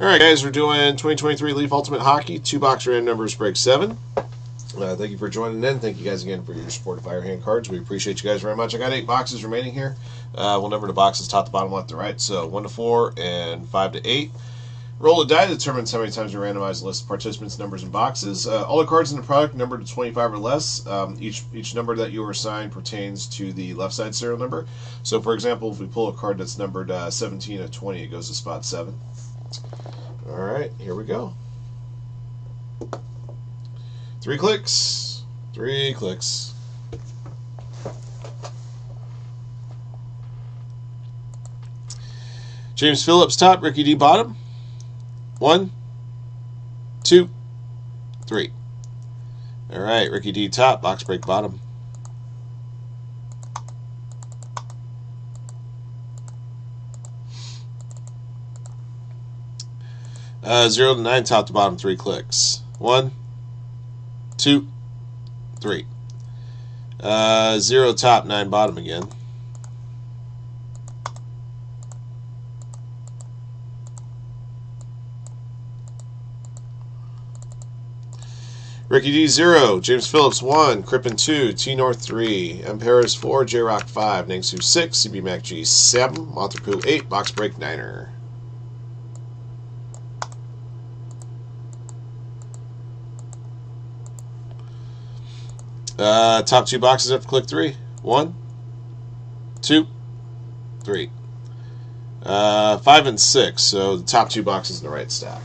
All right, guys, we're doing 2023 Leaf Ultimate Hockey, two box random numbers, break seven. Uh, thank you for joining in. Thank you guys again for your support of Firehand Cards. We appreciate you guys very much. I got eight boxes remaining here. Uh, we'll number the boxes top to bottom, left to right. So one to four and five to eight. Roll a die to determine how many times you randomize the list of participants' numbers and boxes. Uh, all the cards in the product numbered to 25 or less. Um, each each number that you are assigned pertains to the left side serial number. So, for example, if we pull a card that's numbered uh, 17 of 20, it goes to spot 7. All right, here we go. Three clicks. Three clicks. James Phillips top, Ricky D bottom. One, two, three. All right, Ricky D top, box break bottom. Uh, zero to nine, top to bottom, three clicks. One, two, three. Uh, zero top, nine bottom again. Ricky D zero, James Phillips one, Crippen two, T North three, M Paris four, J Rock five, Nangsu six, CB Mac G seven, Monterpoo eight, Box Break niner. Uh, top two boxes to click three. One, two, three. Uh, five and six, so the top two boxes in the right stack.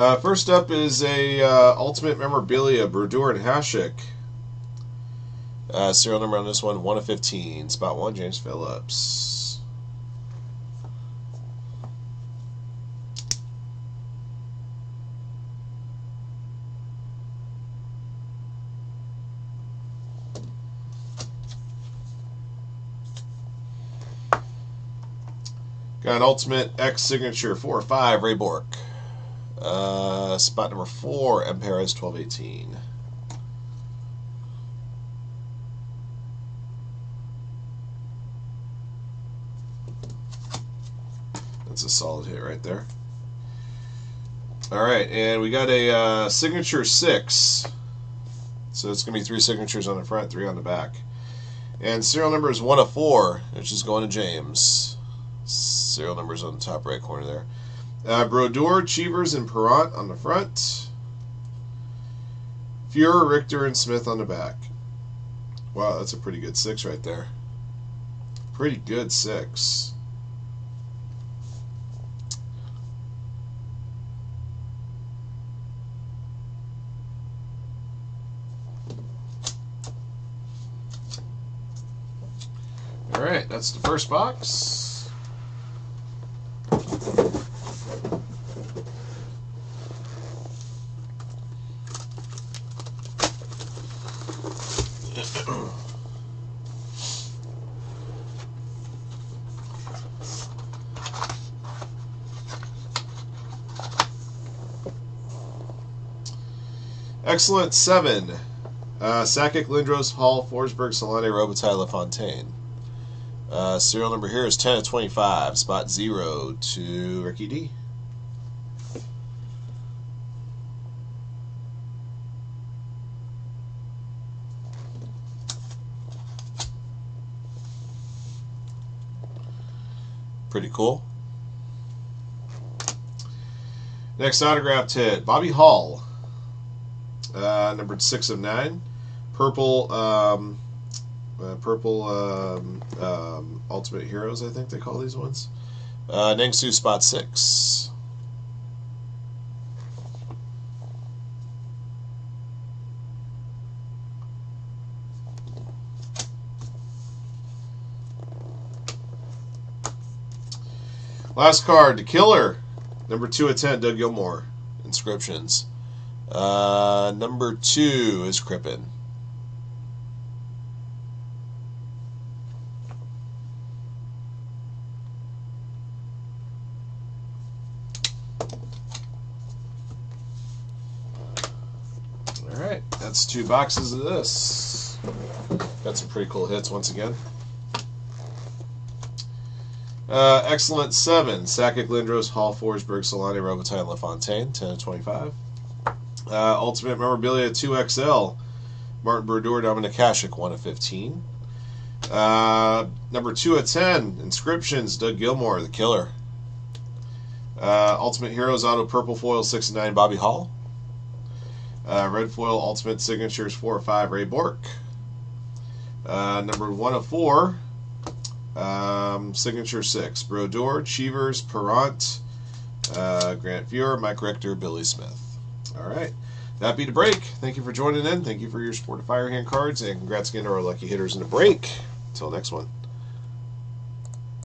Uh, first up is a uh, Ultimate Memorabilia, Brodeur and Hasek. Uh, serial number on this one, 1 of 15. Spot 1, James Phillips. Got an Ultimate X signature, 4 5, Ray Bourque. Uh, spot number four, M Perez 1218. That's a solid hit right there. All right, and we got a uh, signature six. So it's going to be three signatures on the front, three on the back. And serial number is one of four, which is going to James. Serial numbers on the top right corner there. Uh, Brodeur, Cheevers, and Parent on the front. Fuhrer, Richter, and Smith on the back. Wow, that's a pretty good six right there. Pretty good six. All right, that's the first box. Excellent seven. Uh, Lindros, Hull, Forsberg, Selanne, Robitaille, LaFontaine. Uh, serial number here is 10 of 25, spot 0 to Ricky D. Pretty cool. Next autographed hit Bobby Hull, uh, numbered six of nine. Purple, um, uh, purple um, um, Ultimate Heroes, I think they call these ones. Uh, Nengsu spot six. Last card, the killer. Number two of ten, Doug Gilmour. Inscriptions. Uh, number two is Crippen. All right, that's two boxes of this. Got some pretty cool hits once again. Uh, excellent seven. Sakic, Lindros, Hull, Forsberg, Selanne, Robitaille, LaFontaine, 10 of 25. Uh, Ultimate Memorabilia 2XL. Martin Brodeur, Dominik Hasek, 1 of 15. Uh, number 2 of 10. Inscriptions, Doug Gilmour, the killer. Uh, Ultimate Heroes Auto Purple Foil 6 of 9, Bobby Hull. Uh, red Foil Ultimate Signatures 4 of 5, Ray Bourque. Uh, number 1 of 4. Um, signature six: Brodeur, Cheevers, Parent, uh, Grant Fuhr, Mike Richter, Billy Smith. All right, that be the break. Thank you for joining in. Thank you for your support of Firehand cards, and congrats again to our lucky hitters in the break. Until next one.